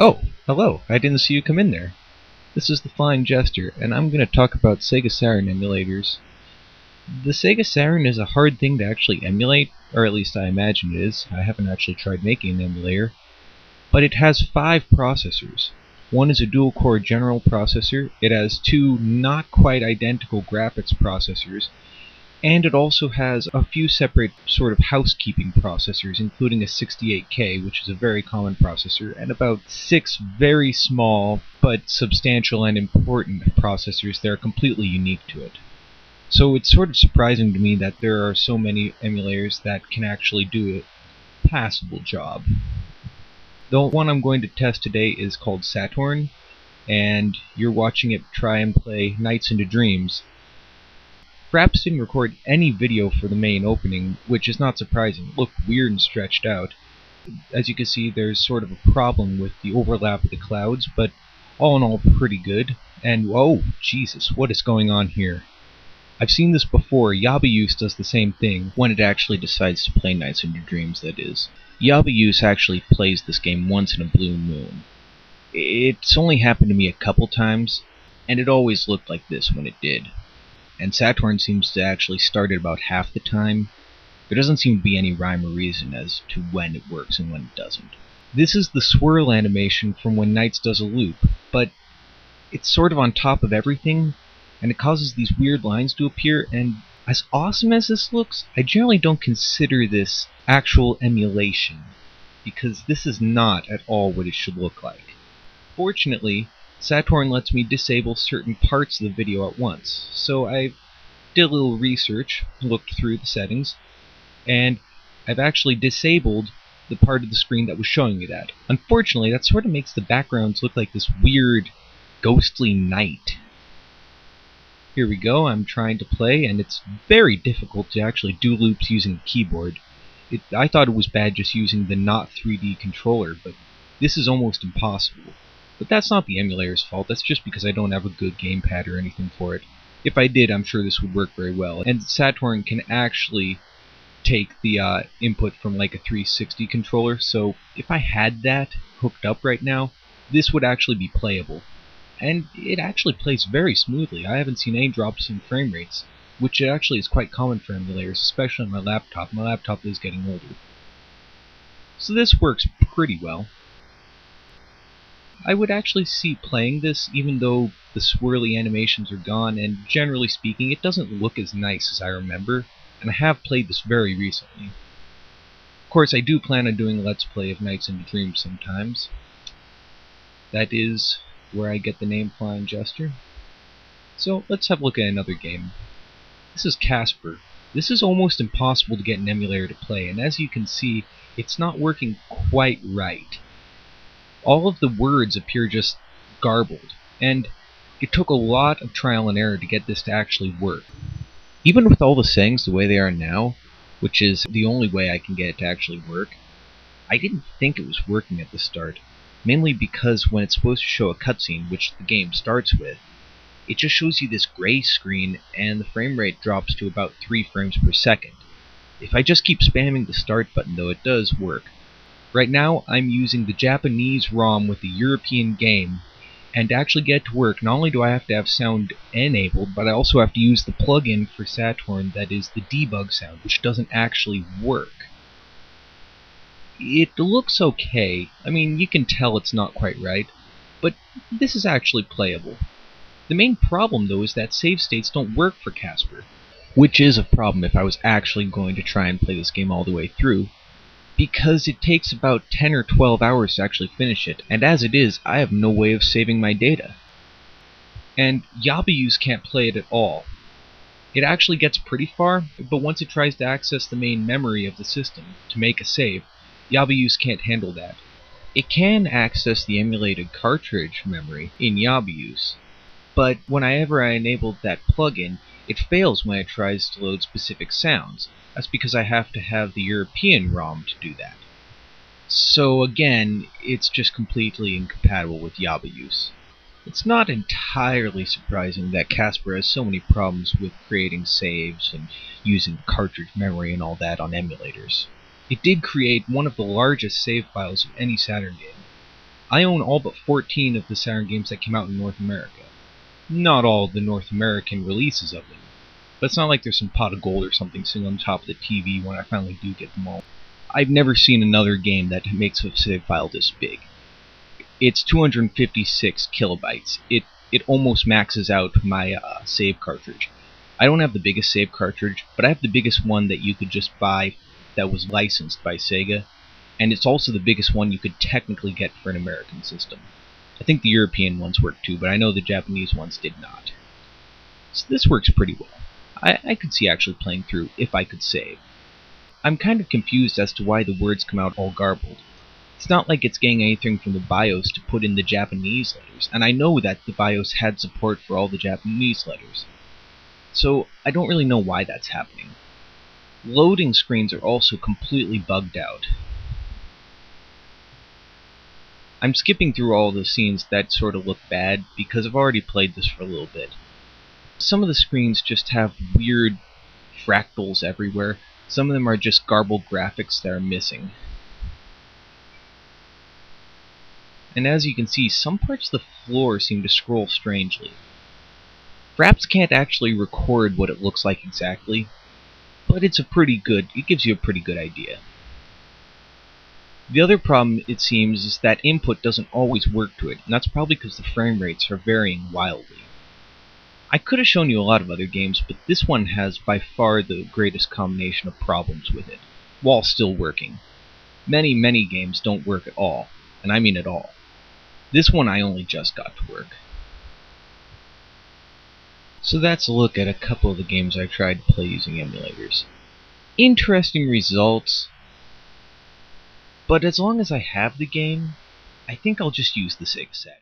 Oh, hello. I didn't see you come in there. This is the Flying Jester, and I'm going to talk about Sega Saturn emulators. The Sega Saturn is a hard thing to actually emulate, or at least I imagine it is. I haven't actually tried making an emulator. But it has five processors. One is a dual-core general processor, it has two not quite identical graphics processors, and it also has a few separate sort of housekeeping processors, including a 68K, which is a very common processor, and about six very small but substantial and important processors that are completely unique to it. So it's sort of surprising to me that there are so many emulators that can actually do a passable job. The one I'm going to test today is called Satourne, and you're watching it try and play Nights into Dreams, Fraps didn't record any video for the main opening, which is not surprising. It looked weird and stretched out. As you can see, there's sort of a problem with the overlap of the clouds, but all in all, pretty good. And, oh, Jesus, what is going on here? I've seen this before. Yabause does the same thing when it actually decides to play Nights your Dreams, that is. Yabause actually plays this game once in a blue moon. It's only happened to me a couple times, and it always looked like this when it did and Satourne seems to actually start at about half the time. There doesn't seem to be any rhyme or reason as to when it works and when it doesn't. This is the swirl animation from when Nights does a loop, but it's sort of on top of everything, and it causes these weird lines to appear, and as awesome as this looks, I generally don't consider this actual emulation, because this is not at all what it should look like. Fortunately, Satourne lets me disable certain parts of the video at once. So I did a little research, looked through the settings, and I've actually disabled the part of the screen that was showing me that. Unfortunately, that sort of makes the backgrounds look like this weird, ghostly night. Here we go, I'm trying to play, and it's very difficult to actually do loops using the keyboard. It, I thought it was bad just using the not 3D controller, but this is almost impossible. But that's not the emulator's fault, that's just because I don't have a good gamepad or anything for it. If I did, I'm sure this would work very well. And Satourne can actually take the uh, input from like a 360 controller, so if I had that hooked up right now, this would actually be playable. And it actually plays very smoothly. I haven't seen any drops in frame rates, which actually is quite common for emulators, especially on my laptop. My laptop is getting older. So this works pretty well. I would actually see playing this even though the swirly animations are gone and generally speaking it doesn't look as nice as I remember and I have played this very recently. Of course I do plan on doing let's play of Nights into Dreams sometimes. That is where I get the name Flying Jester. So let's have a look at another game. This is Casper. This is almost impossible to get an emulator to play and as you can see it's not working quite right all of the words appear just garbled, and it took a lot of trial and error to get this to actually work. Even with all the settings the way they are now, which is the only way I can get it to actually work, I didn't think it was working at the start, mainly because when it's supposed to show a cutscene, which the game starts with, it just shows you this gray screen and the frame rate drops to about 3 frames per second. If I just keep spamming the start button though, it does work. Right now I'm using the Japanese ROM with the European game and to actually get to work not only do I have to have sound enabled but I also have to use the plugin for Satourne that is the debug sound which doesn't actually work. It looks okay, I mean you can tell it's not quite right, but this is actually playable. The main problem though is that save states don't work for Casper, which is a problem if I was actually going to try and play this game all the way through, because it takes about 10 or 12 hours to actually finish it, and as it is, I have no way of saving my data. And Yabause can't play it at all. It actually gets pretty far, but once it tries to access the main memory of the system to make a save, Yabause can't handle that. It can access the emulated cartridge memory in Yabause, but whenever I enabled that plugin, it fails when it tries to load specific sounds, that's because I have to have the European ROM to do that. So again, it's just completely incompatible with Yabause. It's not entirely surprising that Casper has so many problems with creating saves and using cartridge memory and all that on emulators. It did create one of the largest save files of any Saturn game. I own all but 14 of the Saturn games that came out in North America. Not all the North American releases of them, but it's not like there's some pot of gold or something sitting on top of the TV when I finally do get them all. I've never seen another game that makes a save file this big. It's 256 kilobytes. It it almost maxes out my uh, save cartridge. I don't have the biggest save cartridge, but I have the biggest one that you could just buy that was licensed by Sega, and it's also the biggest one you could technically get for an American system. I think the European ones work too, but I know the Japanese ones did not. So this works pretty well. I, I could see actually playing through if I could save. I'm kind of confused as to why the words come out all garbled. It's not like it's getting anything from the BIOS to put in the Japanese letters, and I know that the BIOS had support for all the Japanese letters. So I don't really know why that's happening. Loading screens are also completely bugged out. I'm skipping through all the scenes that sort of look bad because I've already played this for a little bit. Some of the screens just have weird fractals everywhere. Some of them are just garbled graphics that are missing. And as you can see, some parts of the floor seem to scroll strangely. Fraps can't actually record what it looks like exactly, but it's a pretty good, it gives you a pretty good idea. The other problem, it seems, is that input doesn't always work to it, and that's probably because the frame rates are varying wildly. I could have shown you a lot of other games, but this one has by far the greatest combination of problems with it, while still working. Many, many games don't work at all, and I mean at all. This one I only just got to work. So that's a look at a couple of the games I've tried to play using emulators. Interesting results, but as long as I have the game, I think I'll just use the Sega set.